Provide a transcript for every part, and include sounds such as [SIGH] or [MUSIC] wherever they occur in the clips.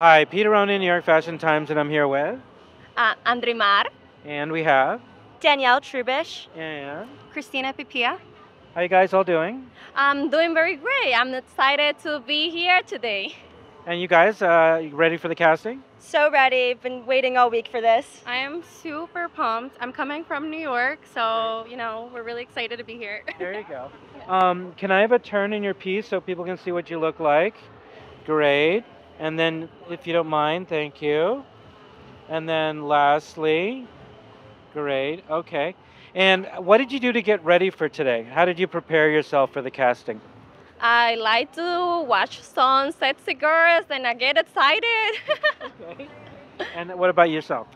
Hi, Peter Ronan, New York Fashion Times, and I'm here with, uh, Andrymar, and we have, Danielle Trubish, and Christina Pipia. how you guys all doing? I'm doing very great. I'm excited to be here today. And you guys, uh, you ready for the casting? So ready. Been waiting all week for this. I am super pumped. I'm coming from New York, so you know we're really excited to be here. There you go. [LAUGHS] Um, can I have a turn in your piece so people can see what you look like? Great. And then, if you don't mind, thank you. And then, lastly, great. Okay. And what did you do to get ready for today? How did you prepare yourself for the casting? I like to watch some sexy girls and I get excited. Okay. And what about yourself?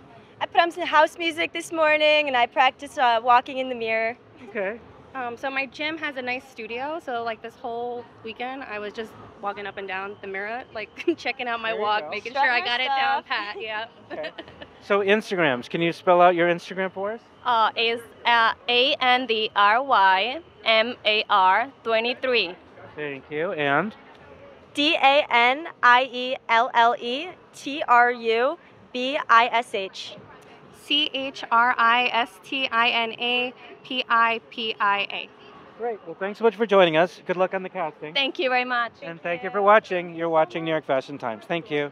I put on some house music this morning and I practice uh, walking in the mirror. Okay. Um, so my gym has a nice studio, so like this whole weekend I was just walking up and down the mirror, like [LAUGHS] checking out my There walk, go. making Strut sure I your got it down stuff. pat. [LAUGHS] Yeah. Okay. [LAUGHS] So Instagrams, can you spell out your Instagram for us? Uh, is uh, A N D R Y M A R 23. Thank you. And D A N I E L L E T R U B I S H. C H R I S T I N A P I P I A. great. Well, thanks so much for joining us. Good luck on the casting. Thank you very much. and thank you for watching. You're watching New York Fashion Times. Thank you.